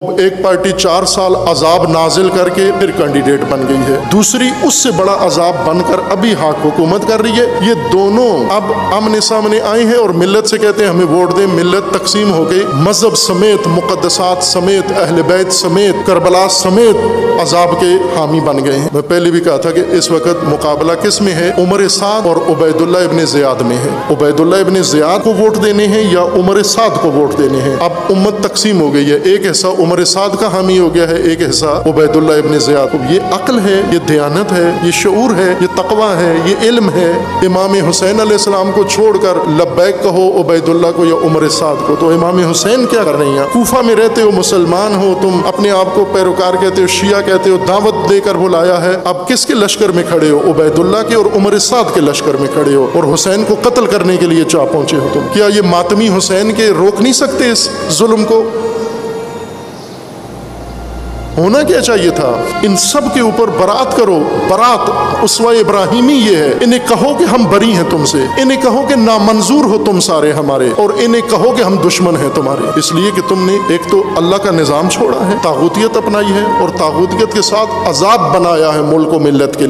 एक पार्टी चार साल अजाब नाजिल करके फिर कैंडिडेट बन गई है। दूसरी, उससे बड़ा अजाब बनकर अभी हाक हुकूमत कर रही है। ये दोनों अब आमने सामने आए हैं और मिलत से कहते हैं, हमें वोट दें। मिलत तकसीम हो गई। मज़हब समेत मुकदसात समेत, अहल बैत समेत, करबला समेत अजाब के हामी बन गए हैं। मैं पहले भी कहा था कि इस वक्त मुकाबला किसमें है? उमर साद और उबैदुल्ला इबन जियाद में है। उबैदुल्ला इबन जियाद को वोट देने हैं या उमर साद को वोट देने हैं? अब उम्मत तकसीम हो गई है। एक हिस्सा उमर साद का हामी हो गया है एक हिस्सा उबैदुल्ला इबन जियाद। ये अक्ल है, ये दयानत है, ये शूर है, ये तकवा है, ये इल्म है। इमाम हुसैन अलैहिस्सलाम को छोड़कर लब्बैक कहो उबैदुल्ला को या उमर साद को तो इमाम हुसैन क्या कर रही हैं? कूफा में रहते हो, मुसलमान हो, तुम अपने आप को पैरोकार कहते हो, शिया कहते हो, दावत देकर बुलाया है। अब किसके लश्कर में खड़े हो? उबैदुल्ला के और उमर साद के लश्कर में खड़े हो। और हुसैन को कत्ल करने के लिए चाह पहुँचे हो तुम। क्या ये मातमी हुसैन के रोक नहीं सकते इस जुल्म को? होना क्या चाहिए था? इन सब के ऊपर बरात करो। बरात उसवा इब्राहिमी ये है। इन्हें कहो कि हम बरी हैं तुमसे। इन्हें कहो कि नामंजूर हो तुम सारे हमारे। और इन्हें कहो कि हम दुश्मन हैं तुम्हारे। इसलिए कि तुमने एक तो अल्लाह का निज़ाम छोड़ा है। तागूतियत अपनाई है और तागूतियत के साथ अजाब बनाया है मुल्क मिलत के लिए।